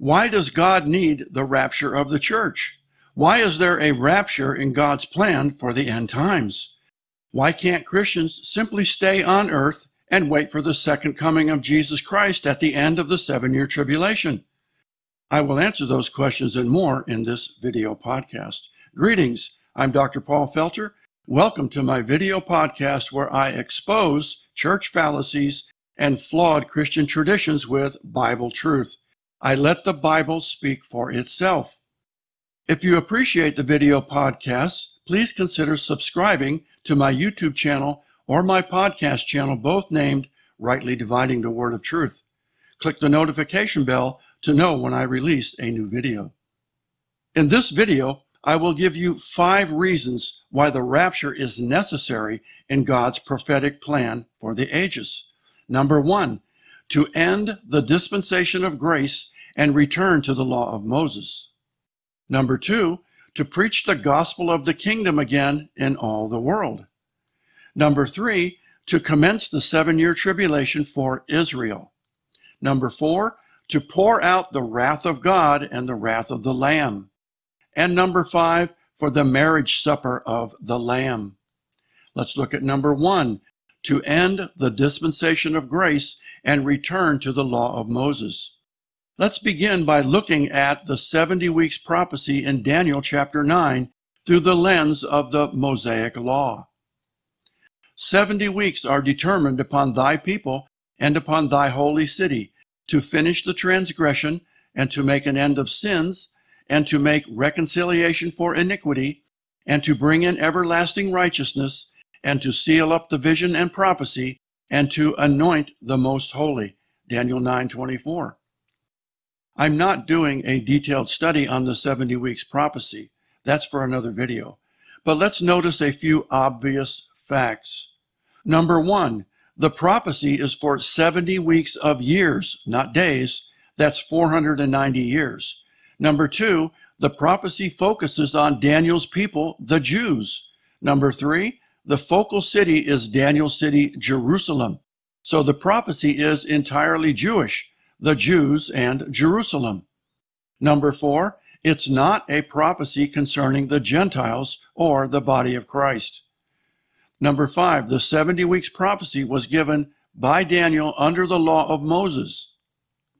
Why does God need the rapture of the church? Why is there a rapture in God's plan for the end times? Why can't Christians simply stay on earth and wait for the second coming of Jesus Christ at the end of the seven year tribulation? I will answer those questions and more in this video podcast. Greetings. I'm Dr. Paul Felter. Welcome to my video podcast where I expose church fallacies and flawed Christian traditions with Bible truth. I let the Bible speak for itself. If you appreciate the video podcasts, please consider subscribing to my YouTube channel or my podcast channel, both named Rightly Dividing the Word of Truth. Click the notification bell to know when I release a new video. In this video, I will give you five reasons why the rapture is necessary in God's prophetic plan for the ages. Number one, to end the dispensation of grace and return to the law of Moses. Number two, to preach the gospel of the kingdom again in all the world. Number three, to commence the seven year tribulation for Israel. Number four, to pour out the wrath of God and the wrath of the Lamb. And number five, for the marriage supper of the Lamb. Let's look at number one, to end the dispensation of grace and return to the law of Moses. Let's begin by looking at the 70 weeks prophecy in Daniel chapter 9 through the lens of the Mosaic law. 70 weeks are determined upon thy people and upon thy holy city to finish the transgression and to make an end of sins and to make reconciliation for iniquity, and to bring in everlasting righteousness, and to seal up the vision and prophecy, and to anoint the most holy. Daniel 9:24. I'm not doing a detailed study on the 70 weeks prophecy. That's for another video. But let's notice a few obvious facts. Number 1, the prophecy is for 70 weeks of years, not days. That's 490 years. Number two, the prophecy focuses on Daniel's people, the Jews. Number three, the focal city is Daniel's city, Jerusalem. So the prophecy is entirely Jewish, the Jews and Jerusalem. Number four, it's not a prophecy concerning the Gentiles or the body of Christ. Number five, the 70 weeks prophecy was given by Daniel under the law of Moses.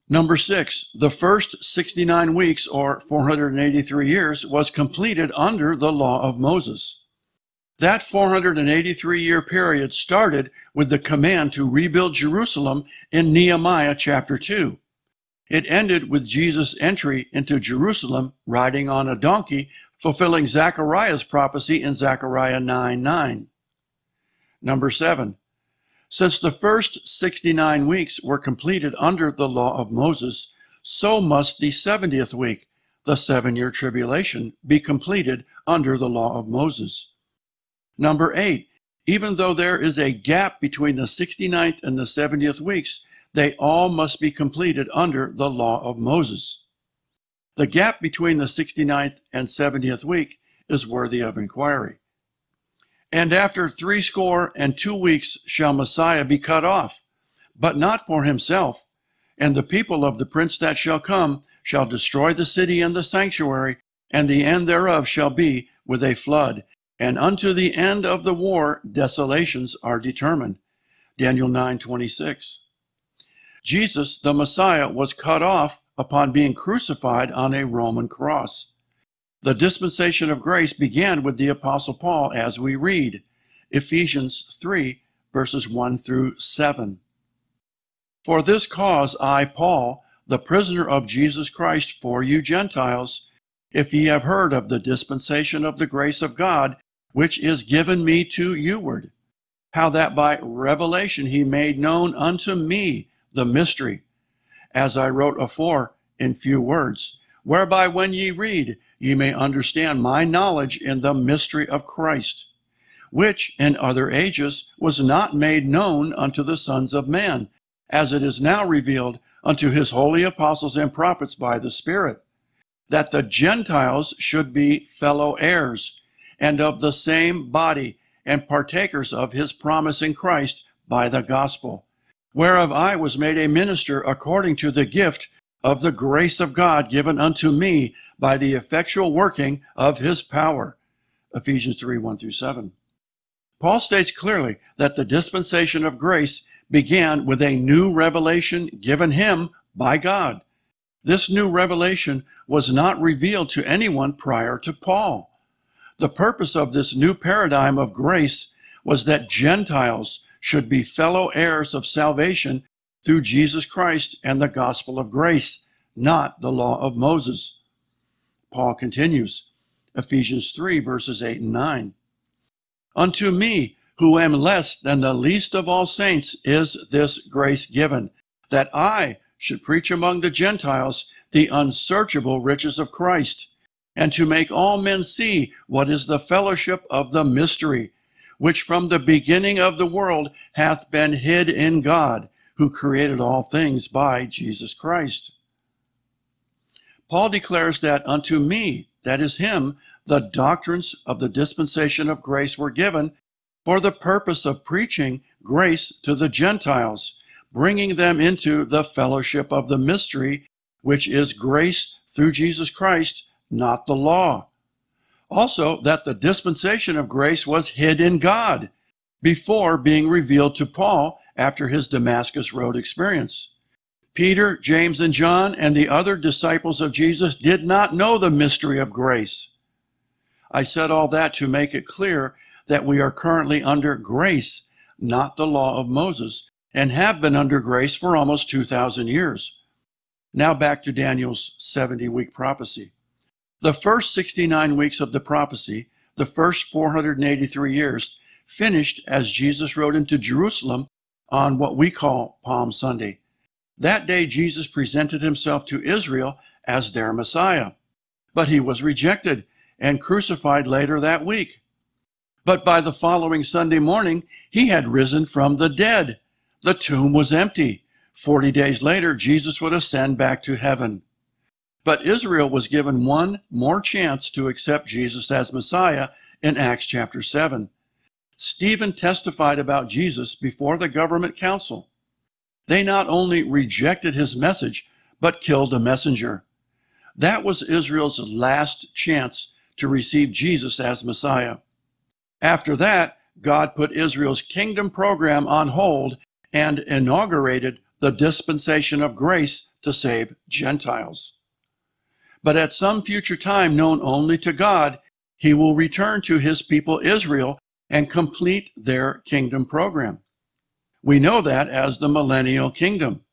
Number six, the first 69 weeks or 483 years was completed under the law of Moses. That 483 year period started with the command to rebuild Jerusalem in Nehemiah chapter 2. It ended with Jesus' entry into Jerusalem riding on a donkey, fulfilling Zechariah's prophecy in Zechariah 9 9. Number seven, since the first 69 weeks were completed under the law of Moses, so must the 70th week, the seven year tribulation, be completed under the law of Moses. Number eight, even though there is a gap between the 69th and the 70th weeks, they all must be completed under the law of Moses. The gap between the 69th and 70th week is worthy of inquiry. And after threescore and two weeks shall Messiah be cut off, but not for himself. And the people of the prince that shall come shall destroy the city and the sanctuary, and the end thereof shall be with a flood. And unto the end of the war desolations are determined. Daniel 9:26. Jesus, the Messiah, was cut off upon being crucified on a Roman cross. The dispensation of grace began with the Apostle Paul, as we read Ephesians 3, verses 1 through 7. For this cause I, Paul, the prisoner of Jesus Christ for you Gentiles, if ye have heard of the dispensation of the grace of God, which is given me to youward, how that by revelation he made known unto me the mystery, as I wrote afore in few words, whereby when ye read, ye may understand my knowledge in the mystery of Christ, which in other ages was not made known unto the sons of men, as it is now revealed unto his holy apostles and prophets by the Spirit, that the Gentiles should be fellow heirs, and of the same body, and partakers of his promise in Christ by the gospel, whereof I was made a minister according to the gift of the grace of God given unto me by the effectual working of his power. Ephesians 3 1 through 7. Paul states clearly that the dispensation of grace began with a new revelation given him by God. This new revelation was not revealed to anyone prior to Paul. The purpose of this new paradigm of grace was that Gentiles should be fellow heirs of salvation through Jesus Christ and the gospel of grace, not the law of Moses. Paul continues, Ephesians 3, verses 8 and 9. Unto me, who am less than the least of all saints, is this grace given, that I should preach among the Gentiles the unsearchable riches of Christ, and to make all men see what is the fellowship of the mystery, which from the beginning of the world hath been hid in God, who created all things by Jesus Christ. Paul declares that unto me, that is him, the doctrines of the dispensation of grace were given for the purpose of preaching grace to the Gentiles, bringing them into the fellowship of the mystery, which is grace through Jesus Christ, not the law. Also, that the dispensation of grace was hid in God before being revealed to Paul after his Damascus Road experience. Peter, James, and John and the other disciples of Jesus did not know the mystery of grace. I said all that to make it clear that we are currently under grace, not the law of Moses, and have been under grace for almost 2,000 years. Now back to Daniel's 70 week prophecy. The first 69 weeks of the prophecy, the first 483 years, finished as Jesus rode into Jerusalem on what we call Palm Sunday. That day, Jesus presented himself to Israel as their Messiah, but he was rejected and crucified later that week. But by the following Sunday morning, he had risen from the dead. The tomb was empty. Forty days later, Jesus would ascend back to heaven. But Israel was given one more chance to accept Jesus as Messiah in Acts chapter 7. Stephen testified about Jesus before the government council. They not only rejected his message, but killed the messenger. That was Israel's last chance to receive Jesus as Messiah. After that, God put Israel's kingdom program on hold and inaugurated the dispensation of grace to save Gentiles. But at some future time known only to God, he will return to his people Israel and complete their kingdom program. We know that as the millennial kingdom.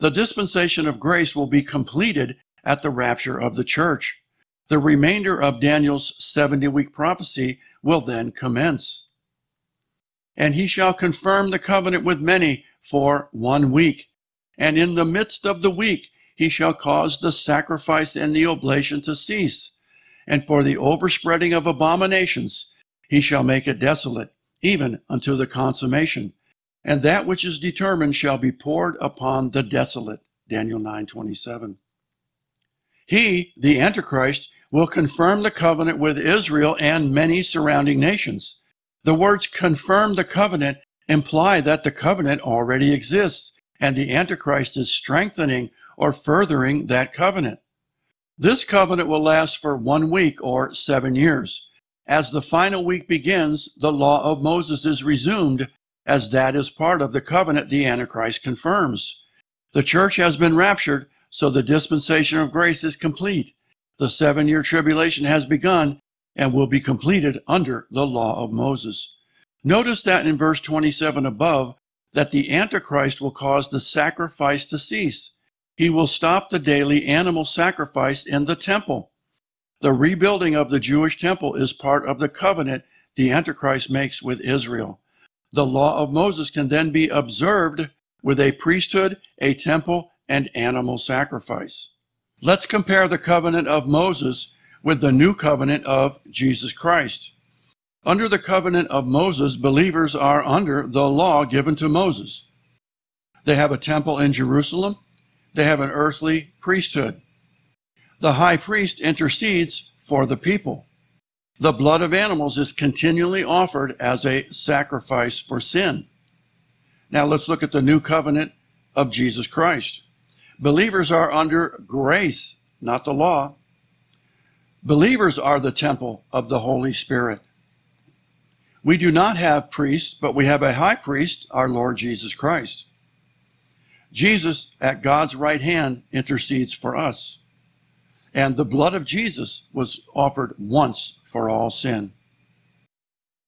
The dispensation of grace will be completed at the rapture of the church. The remainder of Daniel's 70 week prophecy will then commence. And he shall confirm the covenant with many for one week. And in the midst of the week, he shall cause the sacrifice and the oblation to cease. And for the overspreading of abominations, he shall make it desolate, even unto the consummation and that which is determined shall be poured upon the desolate. Daniel 9:27. He, the Antichrist, will confirm the covenant with Israel and many surrounding nations. The words confirm the covenant imply that the covenant already exists and the Antichrist is strengthening or furthering that covenant. This covenant will last for one week or seven years. As the final week begins, the law of Moses is resumed as that is part of the covenant the Antichrist confirms. The church has been raptured, so the dispensation of grace is complete. The seven year tribulation has begun and will be completed under the law of Moses. Notice that in verse 27 above, that the Antichrist will cause the sacrifice to cease. He will stop the daily animal sacrifice in the temple. The rebuilding of the Jewish temple is part of the covenant the Antichrist makes with Israel the law of Moses can then be observed with a priesthood, a temple, and animal sacrifice. Let's compare the covenant of Moses with the new covenant of Jesus Christ. Under the covenant of Moses, believers are under the law given to Moses. They have a temple in Jerusalem. They have an earthly priesthood. The high priest intercedes for the people. The blood of animals is continually offered as a sacrifice for sin. Now let's look at the new covenant of Jesus Christ. Believers are under grace, not the law. Believers are the temple of the Holy Spirit. We do not have priests, but we have a high priest, our Lord Jesus Christ. Jesus, at God's right hand, intercedes for us. And the blood of Jesus was offered once for all sin.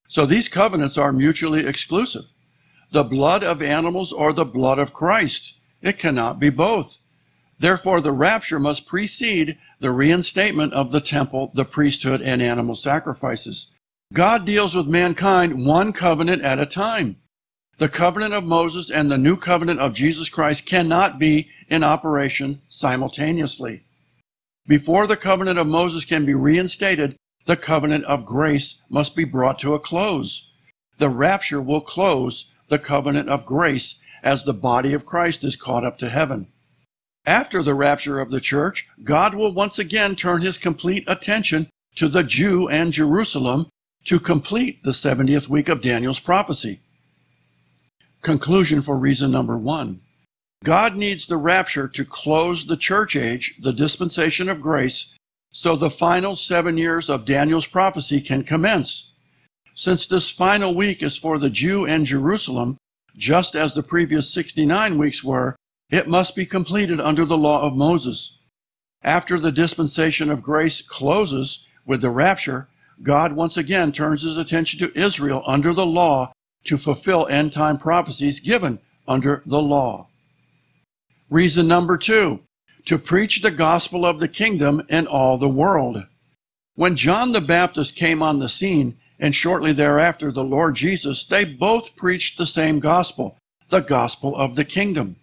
So these covenants are mutually exclusive. The blood of animals or the blood of Christ. It cannot be both. Therefore, the rapture must precede the reinstatement of the temple, the priesthood, and animal sacrifices. God deals with mankind one covenant at a time. The covenant of Moses and the new covenant of Jesus Christ cannot be in operation simultaneously. Before the covenant of Moses can be reinstated, the covenant of grace must be brought to a close. The rapture will close the covenant of grace as the body of Christ is caught up to heaven. After the rapture of the church, God will once again turn his complete attention to the Jew and Jerusalem to complete the 70th week of Daniel's prophecy. Conclusion for reason number one. God needs the rapture to close the church age, the dispensation of grace, so the final seven years of Daniel's prophecy can commence. Since this final week is for the Jew and Jerusalem, just as the previous 69 weeks were, it must be completed under the law of Moses. After the dispensation of grace closes with the rapture, God once again turns his attention to Israel under the law to fulfill end time prophecies given under the law. Reason number two, to preach the gospel of the kingdom in all the world. When John the Baptist came on the scene, and shortly thereafter the Lord Jesus, they both preached the same gospel, the gospel of the kingdom.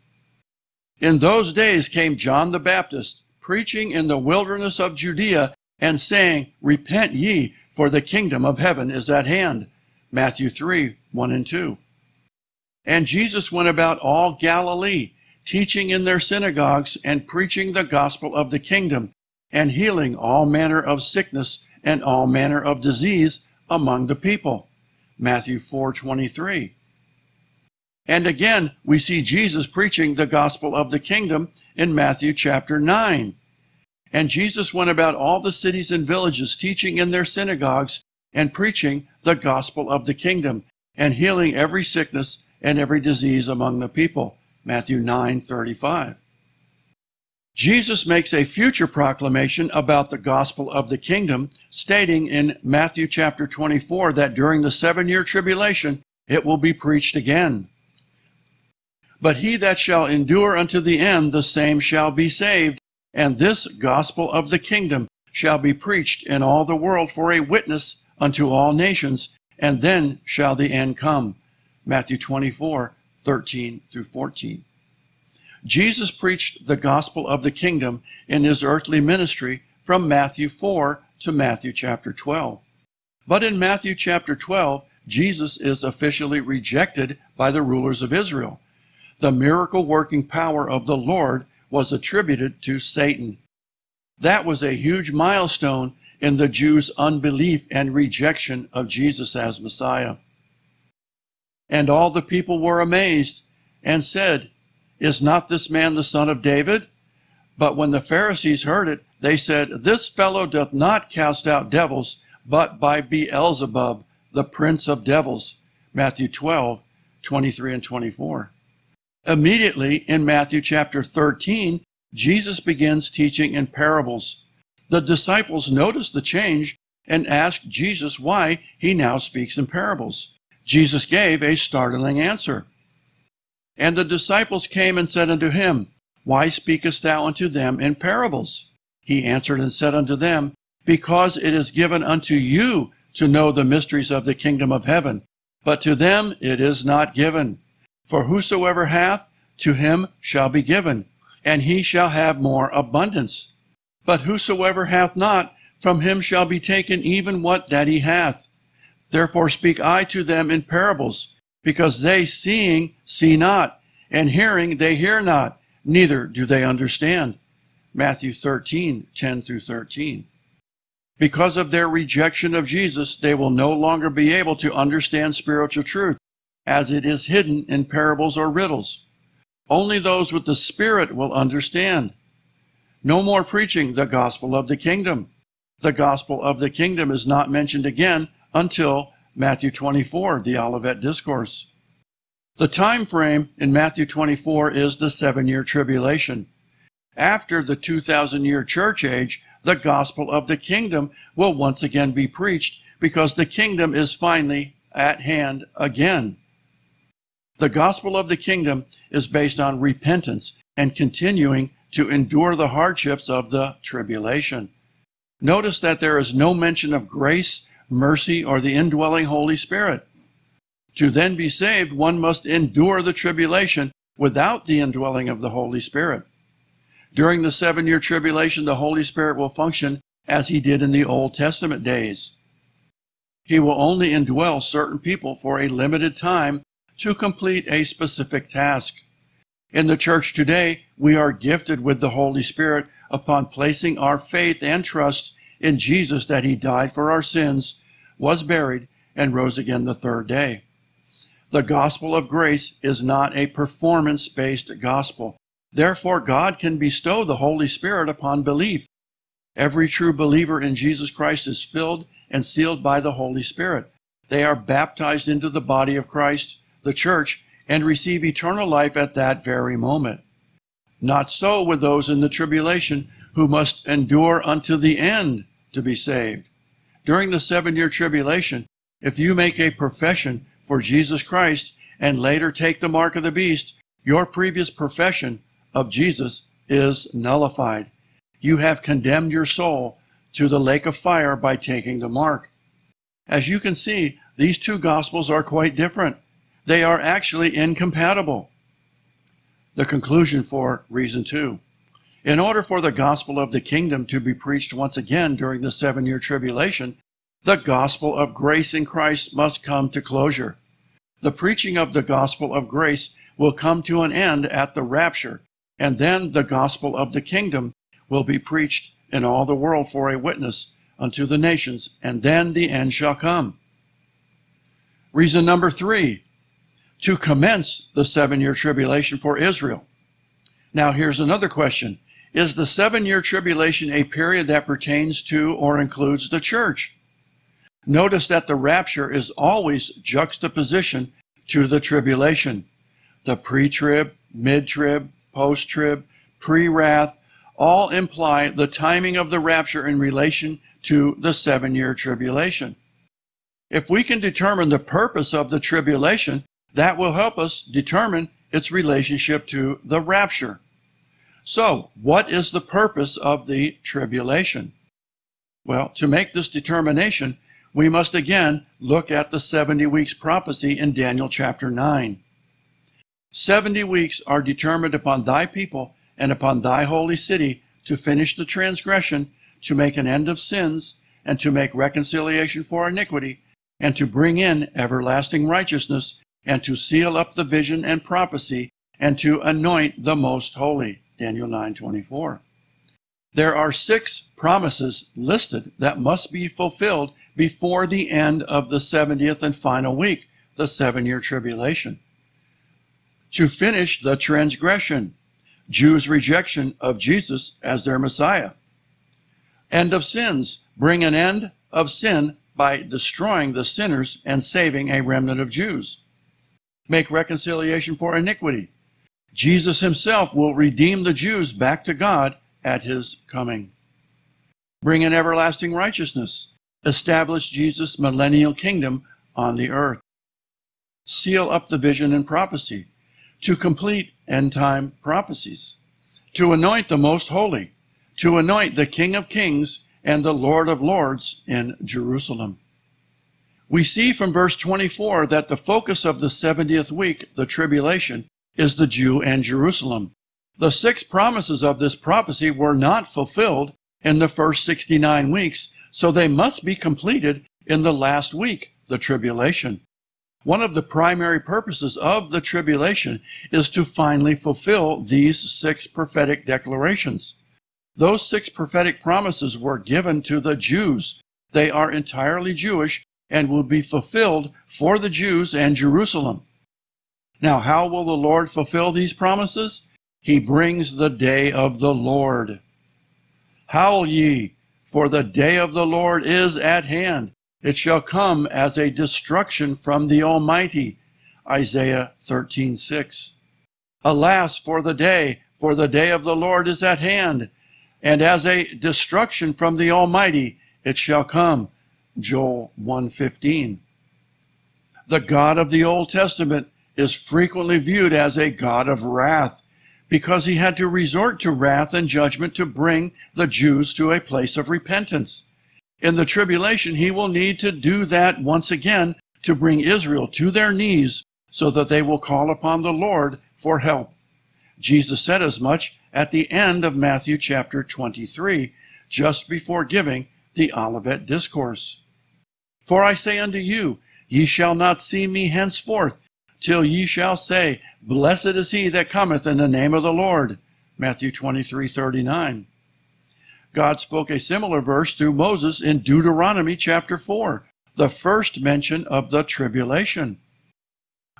In those days came John the Baptist, preaching in the wilderness of Judea, and saying, Repent ye, for the kingdom of heaven is at hand. Matthew 3 1 and 2. And Jesus went about all Galilee, teaching in their synagogues and preaching the gospel of the kingdom, and healing all manner of sickness and all manner of disease among the people. Matthew 4:23. And again, we see Jesus preaching the gospel of the kingdom in Matthew chapter 9. And Jesus went about all the cities and villages, teaching in their synagogues and preaching the gospel of the kingdom and healing every sickness and every disease among the people. Matthew 9:35. Jesus makes a future proclamation about the gospel of the kingdom, stating in Matthew chapter 24 that during the seven year tribulation it will be preached again. But he that shall endure unto the end, the same shall be saved. And this gospel of the kingdom shall be preached in all the world for a witness unto all nations, and then shall the end come. Matthew 24, 13 through 14. Jesus preached the gospel of the kingdom in his earthly ministry from Matthew 4 to Matthew chapter 12. But in Matthew chapter 12, Jesus is officially rejected by the rulers of Israel the miracle working power of the Lord was attributed to Satan. That was a huge milestone in the Jews' unbelief and rejection of Jesus as Messiah. And all the people were amazed and said, Is not this man the son of David? But when the Pharisees heard it, they said, This fellow doth not cast out devils, but by Beelzebub, the prince of devils. Matthew 12, 23 and 24. Immediately in Matthew chapter 13, Jesus begins teaching in parables. The disciples notice the change and ask Jesus why he now speaks in parables. Jesus gave a startling answer. And the disciples came and said unto him, Why speakest thou unto them in parables? He answered and said unto them, Because it is given unto you to know the mysteries of the kingdom of heaven, but to them it is not given. For whosoever hath, to him shall be given, and he shall have more abundance. But whosoever hath not, from him shall be taken even what that he hath. Therefore speak I to them in parables, because they seeing see not, and hearing they hear not, neither do they understand. Matthew 13, 10 through 13. Because of their rejection of Jesus, they will no longer be able to understand spiritual truth as it is hidden in parables or riddles. Only those with the Spirit will understand. No more preaching the gospel of the kingdom. The gospel of the kingdom is not mentioned again until Matthew 24, the Olivet Discourse. The time frame in Matthew 24 is the seven year tribulation. After the 2,000 year church age, the gospel of the kingdom will once again be preached because the kingdom is finally at hand again. The gospel of the kingdom is based on repentance and continuing to endure the hardships of the tribulation. Notice that there is no mention of grace, mercy, or the indwelling Holy Spirit. To then be saved, one must endure the tribulation without the indwelling of the Holy Spirit. During the seven year tribulation, the Holy Spirit will function as he did in the Old Testament days. He will only indwell certain people for a limited time to complete a specific task. In the church today, we are gifted with the Holy Spirit upon placing our faith and trust in Jesus that he died for our sins, was buried, and rose again the third day. The gospel of grace is not a performance based gospel. Therefore, God can bestow the Holy Spirit upon belief. Every true believer in Jesus Christ is filled and sealed by the Holy Spirit. They are baptized into the body of Christ, the church, and receive eternal life at that very moment. Not so with those in the tribulation who must endure unto the end to be saved. During the seven year tribulation, if you make a profession for Jesus Christ and later take the mark of the beast, your previous profession of Jesus is nullified. You have condemned your soul to the lake of fire by taking the mark. As you can see, these two gospels are quite different. They are actually incompatible. The conclusion for reason two. In order for the gospel of the kingdom to be preached once again during the seven year tribulation, the gospel of grace in Christ must come to closure. The preaching of the gospel of grace will come to an end at the rapture, and then the gospel of the kingdom will be preached in all the world for a witness unto the nations, and then the end shall come. Reason number three to commence the seven year tribulation for Israel. Now, here's another question Is the seven year tribulation a period that pertains to or includes the church? Notice that the rapture is always juxtaposition to the tribulation. The pre trib, mid trib, post trib, pre wrath all imply the timing of the rapture in relation to the seven year tribulation. If we can determine the purpose of the tribulation, that will help us determine its relationship to the rapture. So, what is the purpose of the tribulation? Well, to make this determination, we must again look at the 70 weeks prophecy in Daniel chapter 9. 70 weeks are determined upon thy people and upon thy holy city to finish the transgression, to make an end of sins, and to make reconciliation for iniquity, and to bring in everlasting righteousness, and to seal up the vision and prophecy, and to anoint the most holy. Daniel 9:24. There are six promises listed that must be fulfilled before the end of the 70th and final week, the seven year tribulation. To finish the transgression, Jews' rejection of Jesus as their Messiah. End of sins, bring an end of sin by destroying the sinners and saving a remnant of Jews make reconciliation for iniquity. Jesus himself will redeem the Jews back to God at his coming. Bring in everlasting righteousness. Establish Jesus' millennial kingdom on the earth. Seal up the vision and prophecy to complete end time prophecies. To anoint the most holy. To anoint the King of kings and the Lord of lords in Jerusalem. We see from verse 24 that the focus of the 70th week, the tribulation, is the Jew and Jerusalem. The six promises of this prophecy were not fulfilled in the first 69 weeks, so they must be completed in the last week, the tribulation. One of the primary purposes of the tribulation is to finally fulfill these six prophetic declarations. Those six prophetic promises were given to the Jews. They are entirely Jewish and will be fulfilled for the Jews and Jerusalem. Now, how will the Lord fulfill these promises? He brings the day of the Lord. Howl ye, for the day of the Lord is at hand. It shall come as a destruction from the Almighty. Isaiah 13:6. Alas for the day, for the day of the Lord is at hand, and as a destruction from the Almighty it shall come. Joel 1:15. The God of the Old Testament is frequently viewed as a God of wrath because he had to resort to wrath and judgment to bring the Jews to a place of repentance. In the tribulation, he will need to do that once again to bring Israel to their knees so that they will call upon the Lord for help. Jesus said as much at the end of Matthew chapter 23, just before giving the Olivet Discourse. For I say unto you, ye shall not see me henceforth, till ye shall say, Blessed is he that cometh in the name of the Lord. Matthew 23, 39. God spoke a similar verse through Moses in Deuteronomy chapter 4, the first mention of the tribulation.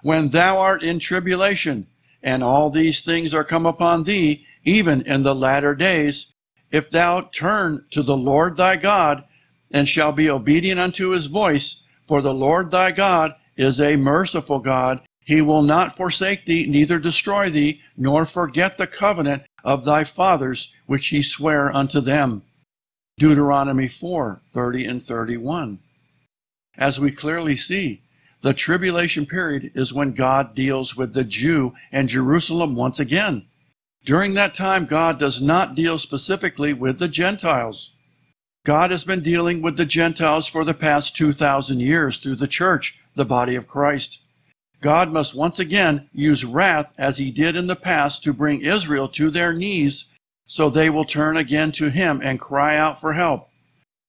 When thou art in tribulation, and all these things are come upon thee, even in the latter days, if thou turn to the Lord thy God, and shall be obedient unto his voice, for the Lord thy God is a merciful God, he will not forsake thee, neither destroy thee, nor forget the covenant of thy fathers, which he sware unto them. Deuteronomy 4 30 and 31. As we clearly see, the tribulation period is when God deals with the Jew and Jerusalem once again. During that time, God does not deal specifically with the Gentiles. God has been dealing with the Gentiles for the past 2,000 years through the church, the body of Christ. God must once again use wrath as he did in the past to bring Israel to their knees so they will turn again to him and cry out for help.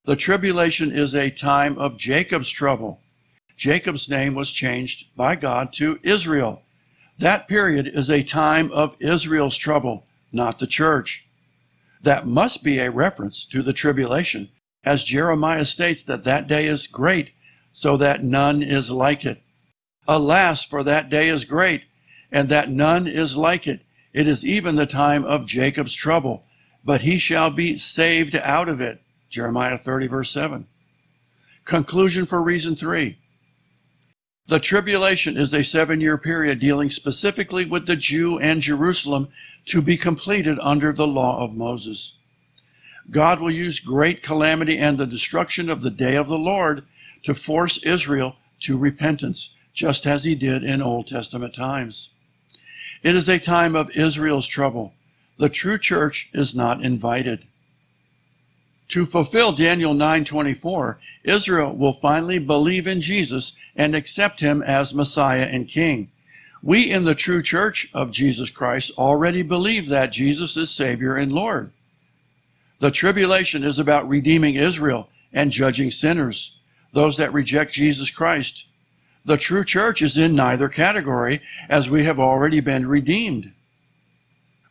The tribulation is a time of Jacob's trouble. Jacob's name was changed by God to Israel. That period is a time of Israel's trouble, not the church. That must be a reference to the tribulation, as Jeremiah states that that day is great, so that none is like it. Alas, for that day is great, and that none is like it. It is even the time of Jacob's trouble, but he shall be saved out of it. Jeremiah 30, verse 7. Conclusion for reason three. The tribulation is a seven year period dealing specifically with the Jew and Jerusalem to be completed under the law of Moses. God will use great calamity and the destruction of the day of the Lord to force Israel to repentance, just as he did in Old Testament times. It is a time of Israel's trouble. The true church is not invited. To fulfill Daniel 9:24, Israel will finally believe in Jesus and accept him as Messiah and King. We in the true church of Jesus Christ already believe that Jesus is Savior and Lord. The tribulation is about redeeming Israel and judging sinners, those that reject Jesus Christ. The true church is in neither category as we have already been redeemed.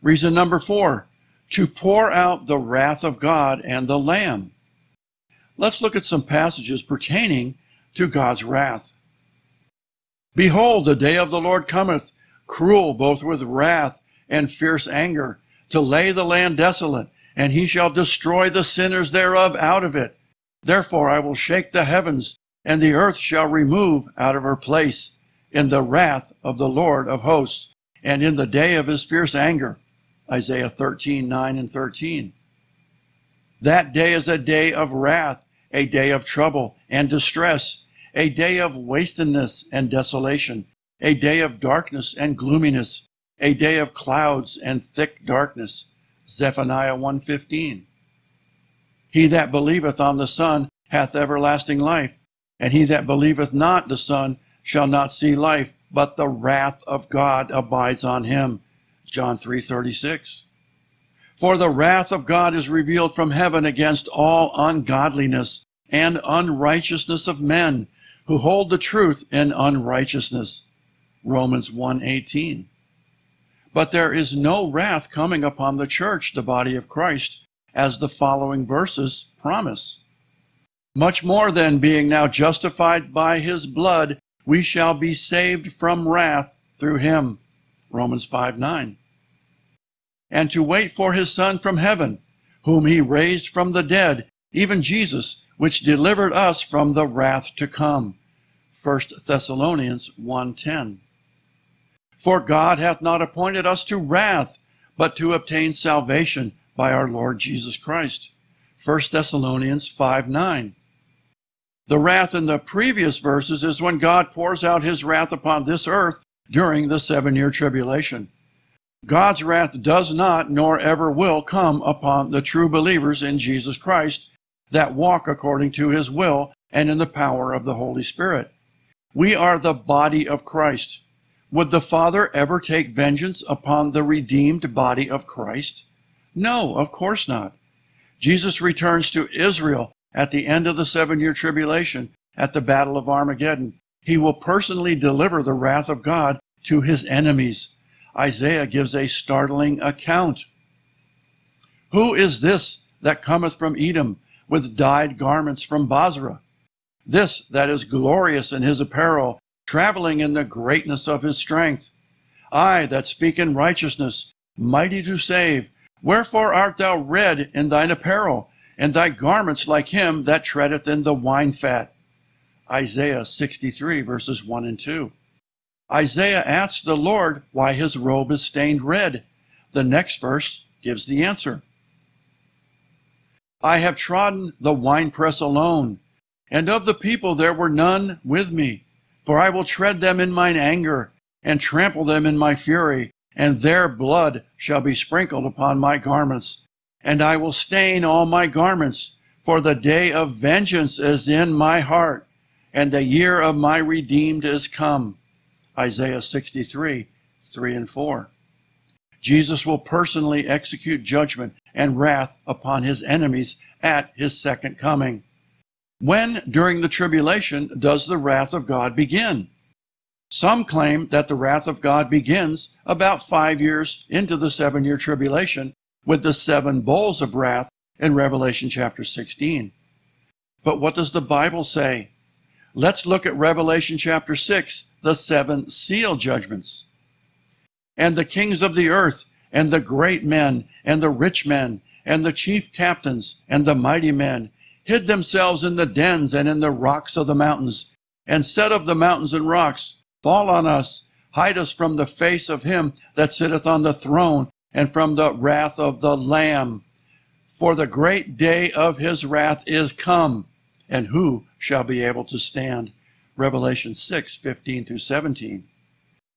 Reason number four, to pour out the wrath of God and the Lamb. Let's look at some passages pertaining to God's wrath. Behold, the day of the Lord cometh, cruel both with wrath and fierce anger, to lay the land desolate, and he shall destroy the sinners thereof out of it. Therefore I will shake the heavens, and the earth shall remove out of her place in the wrath of the Lord of hosts, and in the day of his fierce anger. Isaiah 13, 9 and 13. That day is a day of wrath, a day of trouble and distress, a day of wastedness and desolation, a day of darkness and gloominess, a day of clouds and thick darkness. Zephaniah 1:15. He that believeth on the Son hath everlasting life, and he that believeth not the Son shall not see life, but the wrath of God abides on him. John 3:36. For the wrath of God is revealed from heaven against all ungodliness and unrighteousness of men who hold the truth in unrighteousness. Romans 1:18. But there is no wrath coming upon the church, the body of Christ, as the following verses promise. Much more than being now justified by his blood, we shall be saved from wrath through him. Romans 5 9. And to wait for his Son from heaven, whom he raised from the dead, even Jesus, which delivered us from the wrath to come. 1 Thessalonians 1:10. For God hath not appointed us to wrath, but to obtain salvation by our Lord Jesus Christ. 1 Thessalonians 5 9. The wrath in the previous verses is when God pours out his wrath upon this earth during the seven year tribulation. God's wrath does not nor ever will come upon the true believers in Jesus Christ that walk according to his will and in the power of the Holy Spirit. We are the body of Christ. Would the Father ever take vengeance upon the redeemed body of Christ? No, of course not. Jesus returns to Israel at the end of the seven year tribulation at the Battle of Armageddon. He will personally deliver the wrath of God to his enemies. Isaiah gives a startling account. Who is this that cometh from Edom with dyed garments from Bozrah? This that is glorious in his apparel, traveling in the greatness of his strength. I that speak in righteousness, mighty to save. Wherefore art thou red in thine apparel, and thy garments like him that treadeth in the wine fat? Isaiah 63 verses 1 and 2. Isaiah asks the Lord why his robe is stained red. The next verse gives the answer. I have trodden the winepress alone, and of the people there were none with me. For I will tread them in mine anger, and trample them in my fury, and their blood shall be sprinkled upon my garments. And I will stain all my garments, for the day of vengeance is in my heart, and the year of my redeemed is come. Isaiah 63, 3 and 4. Jesus will personally execute judgment and wrath upon his enemies at his second coming. When during the tribulation does the wrath of God begin? Some claim that the wrath of God begins about five years into the seven year tribulation with the seven bowls of wrath in Revelation chapter 16. But what does the Bible say? Let's look at Revelation chapter 6, the seven seal judgments. And the kings of the earth, and the great men, and the rich men, and the chief captains, and the mighty men, hid themselves in the dens and in the rocks of the mountains, and said of the mountains and rocks, Fall on us, hide us from the face of him that sitteth on the throne, and from the wrath of the Lamb. For the great day of his wrath is come and who shall be able to stand? Revelation 6, 15 through 17.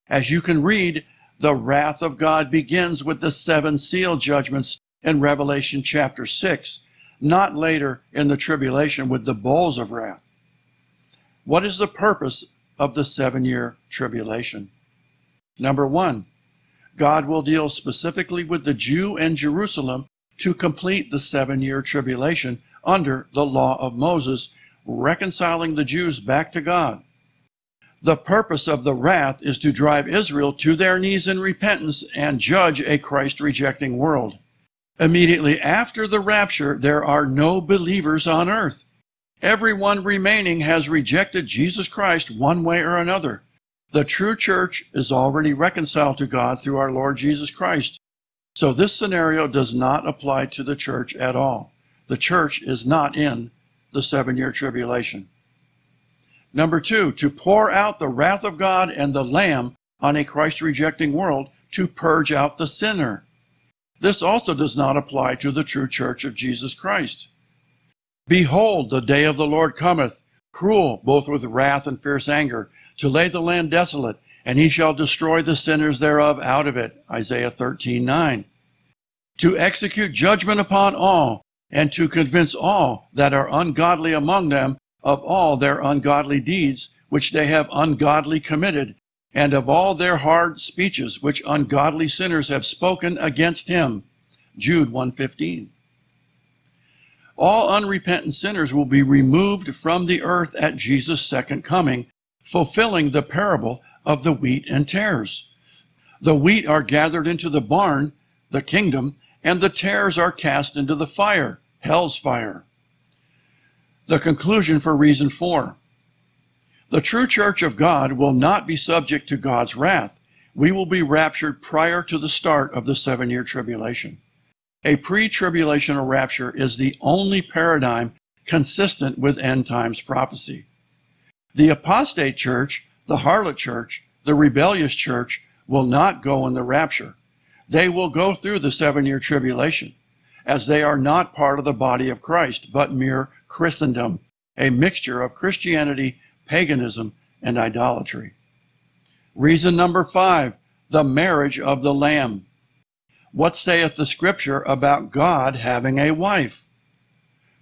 As you can read, the wrath of God begins with the seven seal judgments in Revelation chapter 6, not later in the tribulation with the bowls of wrath. What is the purpose of the seven year tribulation? Number one, God will deal specifically with the Jew and Jerusalem to complete the seven year tribulation under the law of Moses, reconciling the Jews back to God. The purpose of the wrath is to drive Israel to their knees in repentance and judge a Christ rejecting world. Immediately after the rapture, there are no believers on earth. Everyone remaining has rejected Jesus Christ one way or another. The true church is already reconciled to God through our Lord Jesus Christ. So this scenario does not apply to the church at all. The church is not in the seven year tribulation. Number two, to pour out the wrath of God and the Lamb on a Christ rejecting world to purge out the sinner. This also does not apply to the true church of Jesus Christ. Behold, the day of the Lord cometh, cruel, both with wrath and fierce anger, to lay the land desolate, and he shall destroy the sinners thereof out of it. Isaiah 13, 9. To execute judgment upon all, and to convince all that are ungodly among them of all their ungodly deeds which they have ungodly committed, and of all their hard speeches which ungodly sinners have spoken against him. Jude 115. All unrepentant sinners will be removed from the earth at Jesus' second coming, fulfilling the parable of the wheat and tares. The wheat are gathered into the barn, the kingdom, and the tares are cast into the fire, hell's fire. The conclusion for reason four. The true church of God will not be subject to God's wrath. we will be raptured prior to the start of the seven year tribulation. A pre tribulational rapture is the only paradigm consistent with end times prophecy. The apostate church, the harlot church, the rebellious church will not go in the rapture. They will go through the seven year tribulation, as they are not part of the body of Christ, but mere Christendom, a mixture of Christianity, paganism, and idolatry. Reason number five, the marriage of the Lamb. What saith the scripture about God having a wife?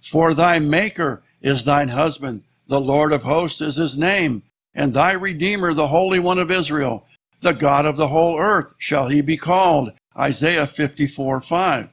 For thy maker is thine husband, the Lord of hosts is his name, and thy Redeemer, the Holy One of Israel, the God of the whole earth shall he be called. Isaiah 54 5.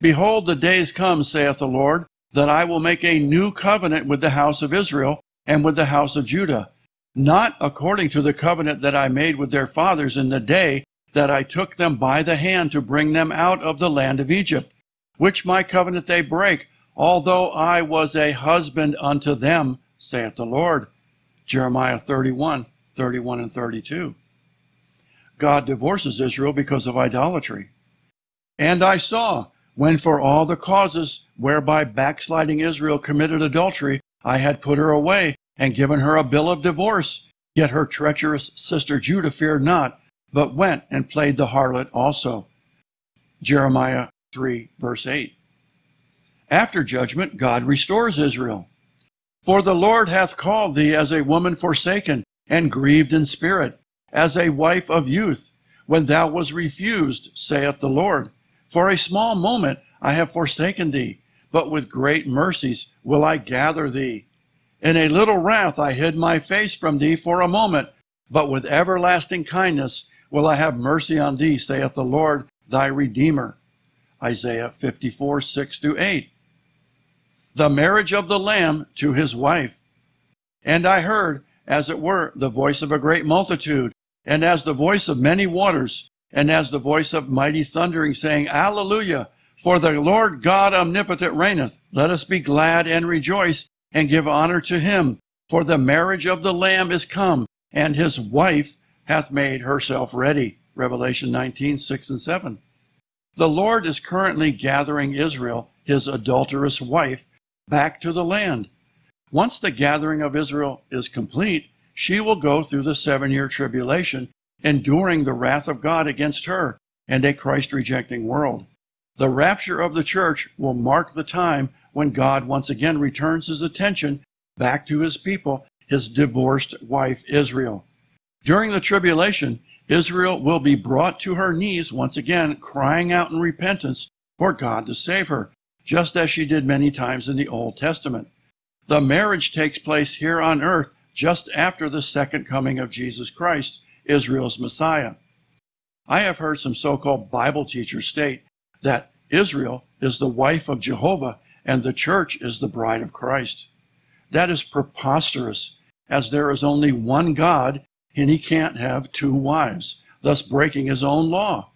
Behold, the days come, saith the Lord, that I will make a new covenant with the house of Israel and with the house of Judah not according to the covenant that I made with their fathers in the day that I took them by the hand to bring them out of the land of Egypt, which my covenant they break, although I was a husband unto them, saith the Lord. Jeremiah 31, 31 and 32. God divorces Israel because of idolatry. And I saw, when for all the causes whereby backsliding Israel committed adultery, I had put her away, and given her a bill of divorce. Yet her treacherous sister Judah feared not, but went and played the harlot also. Jeremiah 3, verse 8. After judgment, God restores Israel. For the Lord hath called thee as a woman forsaken and grieved in spirit, as a wife of youth, when thou was refused, saith the Lord. For a small moment I have forsaken thee, but with great mercies will I gather thee. In a little wrath I hid my face from thee for a moment, but with everlasting kindness will I have mercy on thee, saith the Lord thy Redeemer. Isaiah 54, 6 to 8. The marriage of the Lamb to his wife. And I heard, as it were, the voice of a great multitude, and as the voice of many waters, and as the voice of mighty thundering, saying, Alleluia! For the Lord God omnipotent reigneth. Let us be glad and rejoice and give honor to him. For the marriage of the Lamb is come, and his wife hath made herself ready. Revelation 19, 6 and 7. The Lord is currently gathering Israel, his adulterous wife, back to the land. Once the gathering of Israel is complete, she will go through the seven year tribulation, enduring the wrath of God against her and a Christ rejecting world. The rapture of the church will mark the time when God once again returns his attention back to his people, his divorced wife Israel. During the tribulation, Israel will be brought to her knees once again, crying out in repentance for God to save her, just as she did many times in the Old Testament. The marriage takes place here on earth just after the second coming of Jesus Christ, Israel's Messiah. I have heard some so called Bible teachers state that Israel is the wife of Jehovah and the church is the bride of Christ. That is preposterous, as there is only one God and he can't have two wives, thus breaking his own law.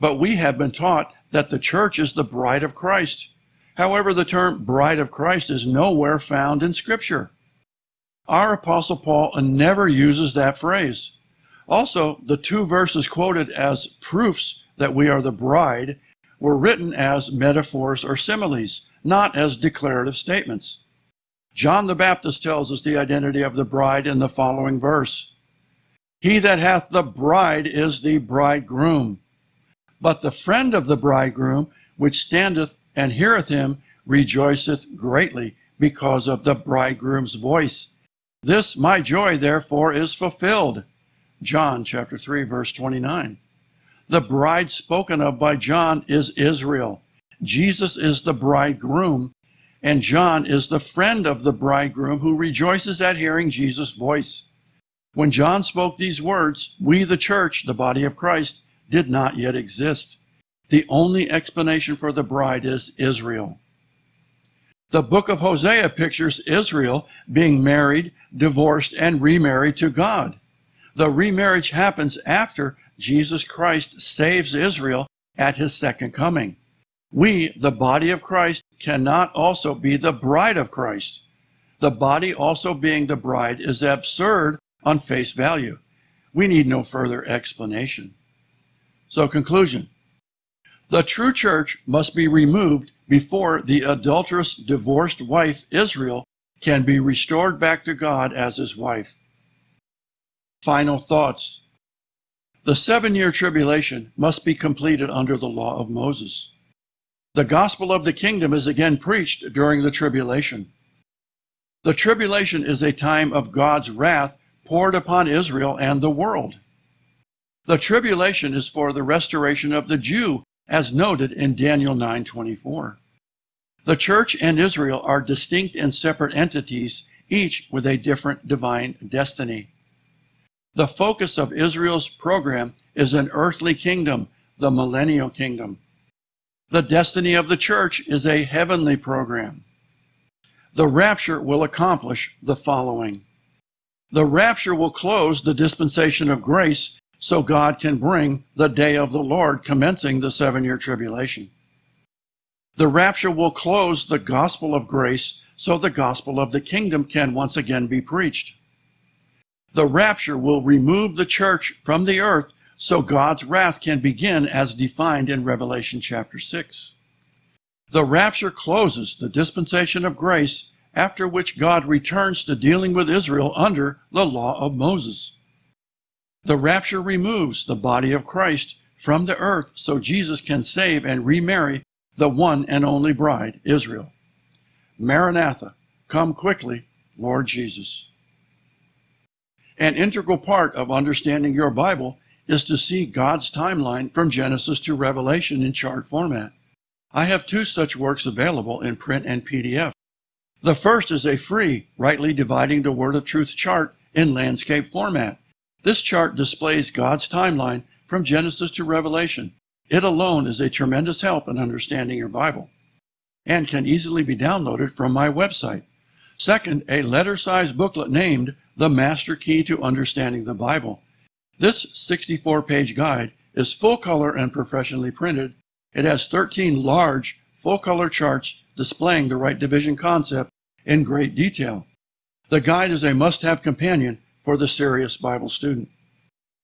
But we have been taught that the church is the bride of Christ. However, the term bride of Christ is nowhere found in Scripture. Our Apostle Paul never uses that phrase. Also, the two verses quoted as proofs that we are the bride were written as metaphors or similes, not as declarative statements. John the Baptist tells us the identity of the bride in the following verse He that hath the bride is the bridegroom. But the friend of the bridegroom, which standeth and heareth him, rejoiceth greatly because of the bridegroom's voice. This my joy, therefore, is fulfilled. John chapter 3, verse 29. The bride spoken of by John is Israel. Jesus is the bridegroom, and John is the friend of the bridegroom who rejoices at hearing Jesus' voice. When John spoke these words, we, the church, the body of Christ, did not yet exist. The only explanation for the bride is Israel. The book of Hosea pictures Israel being married, divorced, and remarried to God. The remarriage happens after Jesus Christ saves Israel at his second coming. We, the body of Christ, cannot also be the bride of Christ. The body also being the bride is absurd on face value. we need no further explanation. So, conclusion The true church must be removed before the adulterous divorced wife Israel can be restored back to God as his wife. Final thoughts. The seven year tribulation must be completed under the law of Moses. The gospel of the kingdom is again preached during the tribulation. The tribulation is a time of God's wrath poured upon Israel and the world. The tribulation is for the restoration of the Jew, as noted in Daniel 9:24. The church and Israel are distinct and separate entities, each with a different divine destiny. The focus of Israel's program is an earthly kingdom, the millennial kingdom. The destiny of the church is a heavenly program. The rapture will accomplish the following. The rapture will close the dispensation of grace so God can bring the day of the Lord commencing the seven year tribulation. The rapture will close the gospel of grace so the gospel of the kingdom can once again be preached. The rapture will remove the church from the earth so God's wrath can begin as defined in Revelation chapter 6. The rapture closes the dispensation of grace after which God returns to dealing with Israel under the law of Moses. The rapture removes the body of Christ from the earth so Jesus can save and remarry the one and only bride, Israel. Maranatha, come quickly, Lord Jesus. An integral part of understanding your Bible is to see God's timeline from Genesis to Revelation in chart format. I have two such works available in print and PDF. The first is a free, rightly dividing the Word of Truth chart in landscape format. This chart displays God's timeline from Genesis to Revelation it alone is a tremendous help in understanding your Bible and can easily be downloaded from my website. Second, a letter sized booklet named The Master Key to Understanding the Bible. This 64 page guide is full color and professionally printed. It has 13 large, full color charts displaying the right division concept in great detail. The guide is a must have companion for the serious Bible student.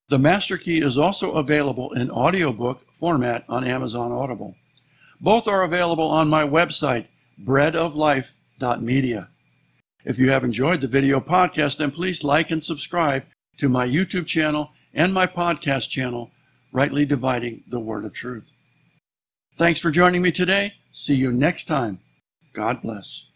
The Master Key is also available in audiobook format on Amazon Audible. Both are available on my website, breadoflife.media. If you have enjoyed the video podcast, then please like and subscribe to my YouTube channel and my podcast channel, Rightly Dividing the Word of Truth. Thanks for joining me today. See you next time. God bless.